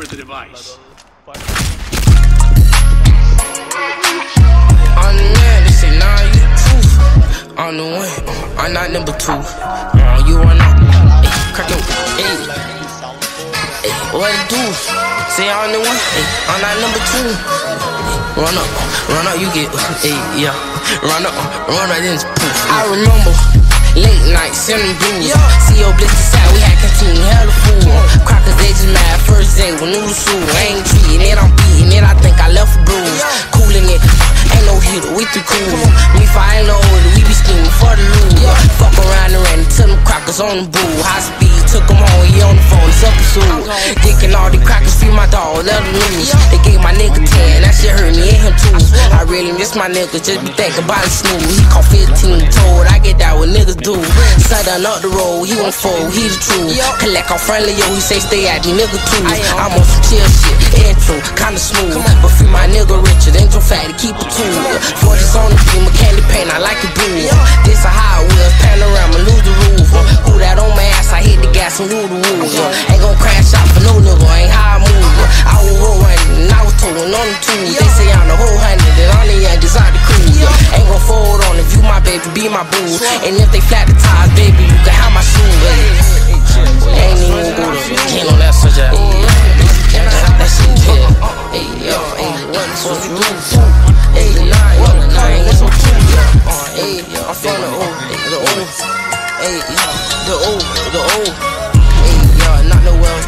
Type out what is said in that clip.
Recover the device. On the man, they say, nah, you truth. On the way, uh, I'm not number two. Uh, you are not. Hey, crack it, hey. Hey, what it do? Say on the one, hey, I'm not number two. Run up, run up, you get, hey, yeah. Run up, run up, then poof. I remember. Late night, sending blues. See your bliss side, we had soup. I ain't treating it, I'm beating it. I think I left a. Cooling it, ain't no hitter, we too cool. Me if I we be scheming for the loot. Fuck around and ran till them crackers on the boo. High speed, took them home, he on the phone, it's up pursuit. Dicking all the crackers, feed my dog, let them lose. They gave my nigga 10, that shit hurt me and him too. I really miss my nigga, just be thinking about his snooze. He caught 15 told, I get that what niggas do. Sudden up the road, he won't fold, he the truth. Collect on friendly, yo, he say stay at me, nigga too. I'm on some chill shit, intro, kinda smooth. But free my nigga Richard, ain't your fatty, keep it too. Forties on the beam, a candy paint, I like it blue. This a high wheels, panorama, lose the roof. Who that on my ass, I hit the gas and woo the woo. Ain't gon' crash out for no nigga, ain't how I move. I was roll running, and I was towing on the tools. You my baby, be my boo. And if they flat the tires, baby, you can have my shoes. Ain't even go to on that such a. That shit kill. Hey, yo, ain't nothing supposed to do. Hey, nine, yo, nine, what's up, two? Hey, I'm from the old, the old. Hey, yo, the old, the old. Hey, yo, not the Wells,